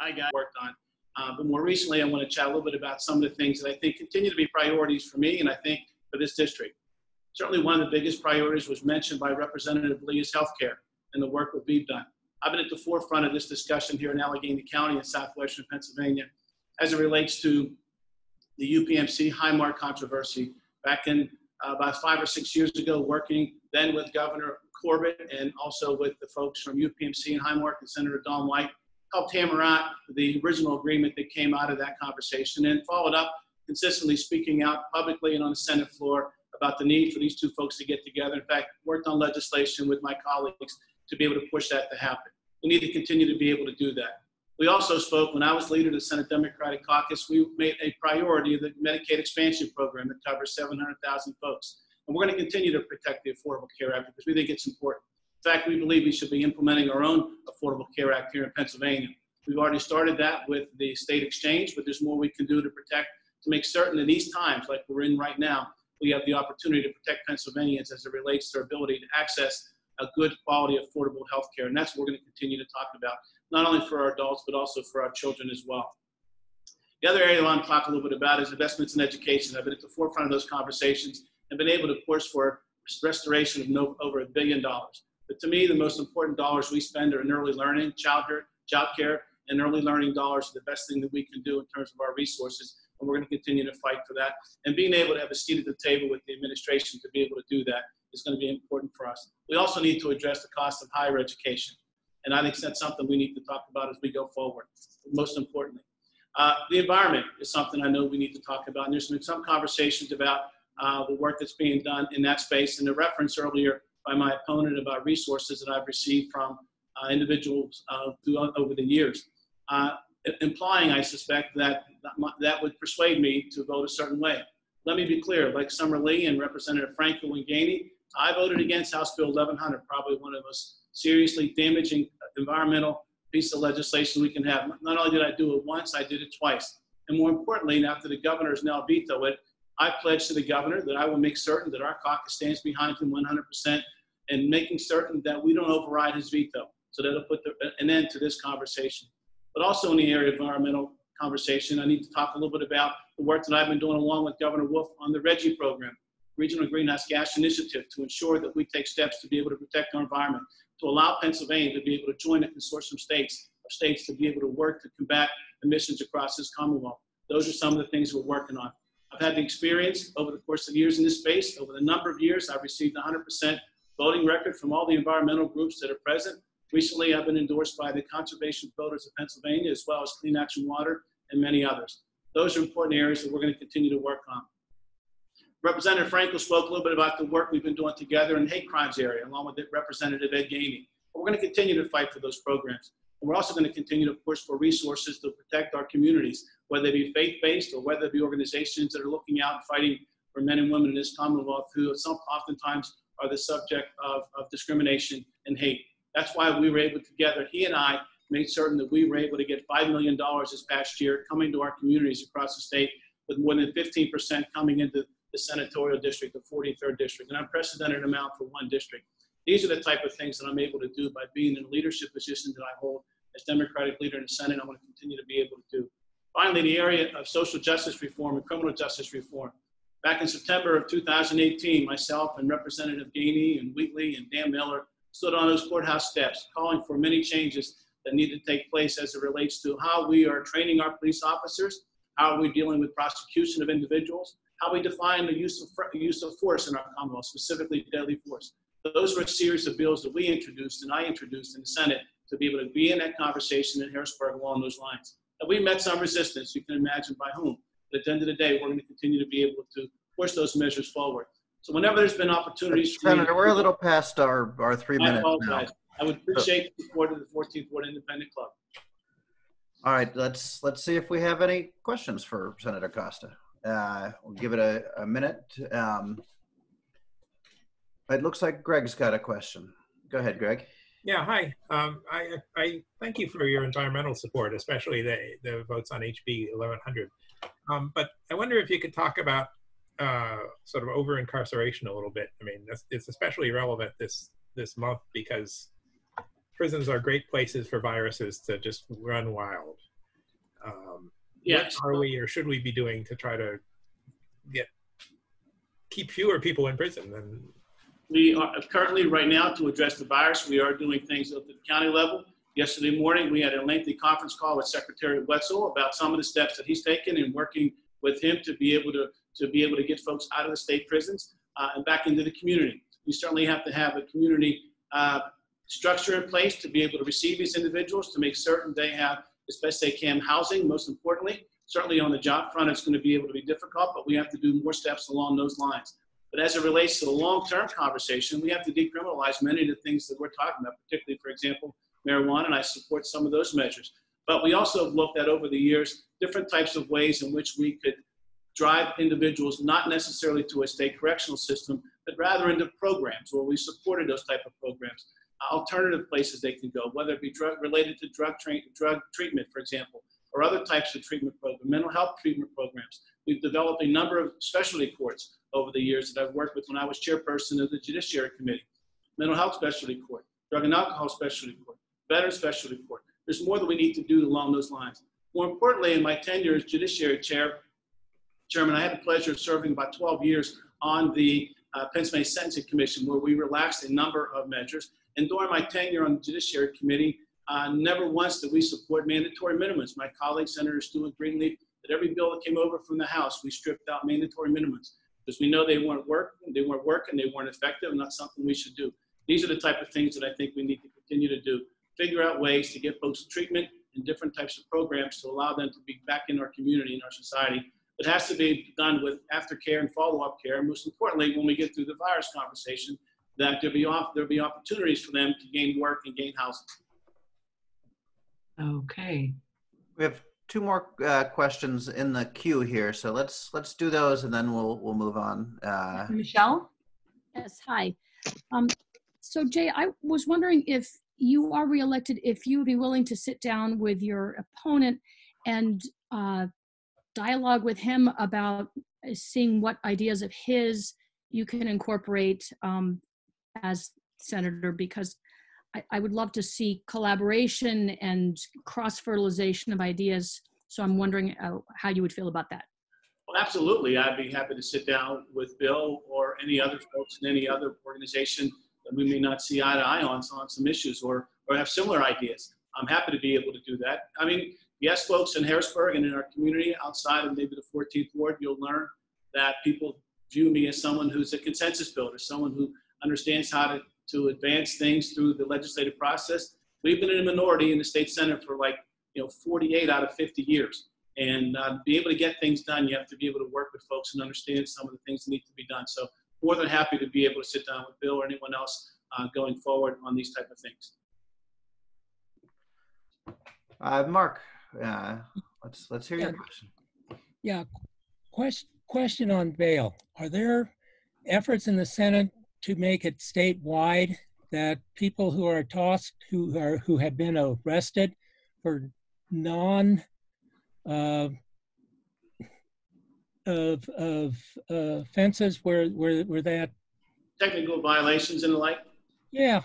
I got worked on. Uh, but more recently, I want to chat a little bit about some of the things that I think continue to be priorities for me and I think for this district. Certainly, one of the biggest priorities was mentioned by Representative Lee is healthcare and the work that we've done. I've been at the forefront of this discussion here in Allegheny County in southwestern Pennsylvania as it relates to the UPMC Highmark controversy back in uh, about five or six years ago, working then with Governor Corbett and also with the folks from UPMC and Highmark and Senator Don White, helped hammer out the original agreement that came out of that conversation and followed up consistently speaking out publicly and on the Senate floor about the need for these two folks to get together. In fact, worked on legislation with my colleagues to be able to push that to happen. We need to continue to be able to do that. We also spoke when I was leader of the Senate Democratic Caucus, we made a priority of the Medicaid expansion program that covers 700,000 folks. And we're going to continue to protect the Affordable Care Act because we think it's important. In fact, we believe we should be implementing our own Affordable Care Act here in Pennsylvania. We've already started that with the state exchange, but there's more we can do to protect, to make certain in these times like we're in right now, we have the opportunity to protect Pennsylvanians as it relates to their ability to access a good quality, affordable health care. And that's what we're going to continue to talk about, not only for our adults, but also for our children as well. The other area I want to talk a little bit about is investments in education. I've been at the forefront of those conversations and been able to push for restoration of no, over a billion dollars. But to me, the most important dollars we spend are in early learning, child care, child care, and early learning dollars are the best thing that we can do in terms of our resources. And we're going to continue to fight for that. And being able to have a seat at the table with the administration to be able to do that is going to be important for us. We also need to address the cost of higher education. And I think that's something we need to talk about as we go forward, most importantly. Uh, the environment is something I know we need to talk about. And there's been some conversations about uh, the work that's being done in that space. And the reference earlier by my opponent about resources that I've received from uh, individuals uh, through, over the years, uh, implying, I suspect, that that would persuade me to vote a certain way. Let me be clear, like Summer Lee and Representative Frankel and Gainey, I voted against House Bill 1100, probably one of the most seriously damaging environmental piece of legislation we can have. Not only did I do it once, I did it twice. And more importantly, after the governor has now vetoed it, I pledge to the governor that I will make certain that our caucus stands behind him 100% and making certain that we don't override his veto. So that'll put the, an end to this conversation. But also in the area of environmental conversation, I need to talk a little bit about the work that I've been doing along with Governor Wolf on the RGGI program, Regional Greenhouse Gas Initiative, to ensure that we take steps to be able to protect our environment, to allow Pennsylvania to be able to join a consortium states of states to be able to work to combat emissions across this Commonwealth. Those are some of the things we're working on. I've had the experience over the course of years in this space. Over the number of years, I've received 100% voting record from all the environmental groups that are present. Recently, I've been endorsed by the Conservation Voters of Pennsylvania, as well as Clean Action Water and many others. Those are important areas that we're going to continue to work on. Representative Frankel spoke a little bit about the work we've been doing together in the hate crimes area, along with Representative Ed Gainey. We're going to continue to fight for those programs. And we're also going to continue to push for resources to protect our communities, whether they be faith-based or whether it be organizations that are looking out and fighting for men and women in this Commonwealth who oftentimes are the subject of, of discrimination and hate. That's why we were able together, he and I made certain that we were able to get $5 million this past year coming to our communities across the state with more than 15% coming into the senatorial district, the 43rd district, an unprecedented amount for one district. These are the type of things that I'm able to do by being in a leadership position that I hold as Democratic leader in the Senate. I want to continue to be able to do. Finally, the area of social justice reform and criminal justice reform. Back in September of 2018, myself and Representative Gainey and Wheatley and Dan Miller stood on those courthouse steps calling for many changes that need to take place as it relates to how we are training our police officers, how we are we dealing with prosecution of individuals, how we define the use of, use of force in our Commonwealth, specifically deadly force. Those were a series of bills that we introduced and I introduced in the Senate to be able to be in that conversation in Harrisburg along those lines. And we met some resistance, you can imagine by whom. But at the end of the day, we're going to continue to be able to push those measures forward. So whenever there's been opportunities, Senator, we're a little past our, our three I minutes now. apologize. I would appreciate the support of the 14th Ward Independent Club. All right, let's let's see if we have any questions for Senator Costa. Uh, we'll give it a, a minute. Um, it looks like Greg's got a question. Go ahead, Greg. Yeah, hi. Um, I, I thank you for your environmental support, especially the, the votes on HB 1100. Um, but I wonder if you could talk about uh, sort of over incarceration a little bit. I mean, it's especially relevant this this month because prisons are great places for viruses to just run wild. Um, Yes. What are we or should we be doing to try to get keep fewer people in prison? And We are currently, right now, to address the virus, we are doing things at the county level. Yesterday morning, we had a lengthy conference call with Secretary Wetzel about some of the steps that he's taken and working with him to be able to, to be able to get folks out of the state prisons uh, and back into the community. We certainly have to have a community uh, structure in place to be able to receive these individuals, to make certain they have, as best they can, housing, most importantly. Certainly on the job front, it's going to be able to be difficult, but we have to do more steps along those lines. But as it relates to the long-term conversation, we have to decriminalize many of the things that we're talking about, particularly, for example, marijuana, and I support some of those measures. But we also have looked at over the years different types of ways in which we could drive individuals not necessarily to a state correctional system, but rather into programs where we supported those type of programs, alternative places they can go, whether it be drug related to drug, tra- drug treatment, for example, or other types of treatment programs, mental health treatment programs. We've developed a number of specialty courts over the years that I've worked with when I was chairperson of the Judiciary Committee. Mental health specialty court, drug and alcohol specialty court, Veterans specialty court. There's more that we need to do along those lines. More importantly, in my tenure as Judiciary Chair, Chairman, I had the pleasure of serving about 12 years on the uh, Pennsylvania Sentencing Commission, where we relaxed a number of measures. And during my tenure on the Judiciary Committee, uh, never once did we support mandatory minimums. My colleague, Senator Stewart Greenleaf, that every bill that came over from the House, we stripped out mandatory minimums because we know they weren't working, they weren't working, they weren't effective, and not something we should do. These are the type of things that I think we need to continue to do. Figure out ways to get folks treatment and different types of programs to allow them to be back in our community, in our society. It has to be done with aftercare and follow-up care. And most importantly, when we get through the virus conversation, that there'll be off, there'll be opportunities for them to gain work and gain housing. Okay. We have two more uh, questions in the queue here, so let's let's do those and then we'll we'll move on. Uh, Michelle? Yes, hi. Um, so Jay, I was wondering if you are reelected, if you would be willing to sit down with your opponent and uh, dialogue with him about uh, seeing what ideas of his you can incorporate um, as senator, because I, I would love to see collaboration and cross fertilization of ideas. So I'm wondering uh, how you would feel about that. Well, absolutely. I'd be happy to sit down with Bill or any other folks in any other organization that we may not see eye to eye on, on some issues or, or have similar ideas. I'm happy to be able to do that. I mean, yes, folks in Harrisburg and in our community outside of maybe the 14th Ward, you'll learn that people view me as someone who's a consensus builder, someone who understands how to, to advance things through the legislative process. We've been in a minority in the state senate for like, you know, 48 out of 50 years. And uh, be able to get things done, you have to be able to work with folks and understand some of the things that need to be done. So more than happy to be able to sit down with Bill or anyone else uh, going forward on these type of things. uh, Mark, uh, let's let's hear your question. Yeah, question, question on bail. Are there efforts in the Senate to make it statewide that people who are tossed, who are, who have been arrested for non, uh, of, of uh, offenses where, where, where that, Technical violations and the like. yeah,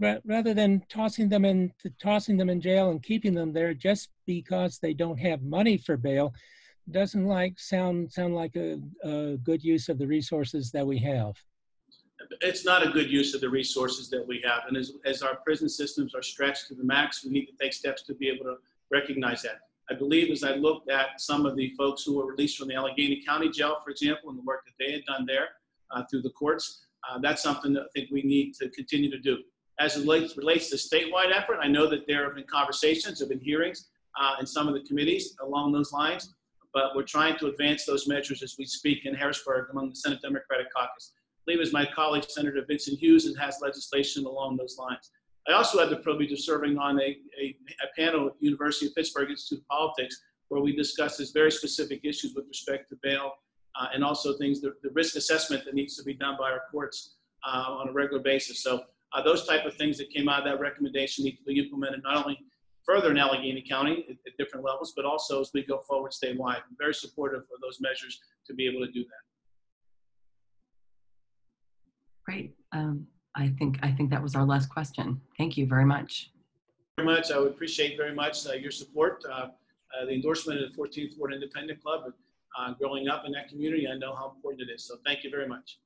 ra- rather than tossing them in, tossing them in jail and keeping them there just because they don't have money for bail, doesn't like sound sound like a, a good use of the resources that we have. It's not a good use of the resources that we have. And as, as our prison systems are stretched to the max, we need to take steps to be able to recognize that. I believe as I looked at some of the folks who were released from the Allegheny County Jail, for example, and the work that they had done there uh, through the courts, uh, that's something that I think we need to continue to do. As it relates, to statewide effort, I know that there have been conversations, there have been hearings uh, in some of the committees along those lines, but we're trying to advance those measures as we speak in Harrisburg among the Senate Democratic Caucus believe is my colleague Senator Vincent Hughes and has legislation along those lines. I also had the privilege of serving on a, a, a panel at the University of Pittsburgh Institute of Politics where we discussed this very specific issues with respect to bail uh, and also things, the, the risk assessment that needs to be done by our courts uh, on a regular basis. So uh, those type of things that came out of that recommendation need to be implemented not only further in Allegheny County at, at different levels, but also as we go forward statewide. I'm very supportive of those measures to be able to do that. Great. Um, I think I think that was our last question. Thank you very much. very much. I would appreciate very much uh, your support. Uh, uh, the endorsement of the 14th Ward Independent Club. Uh, growing up in that community, I know how important it is. So thank you very much.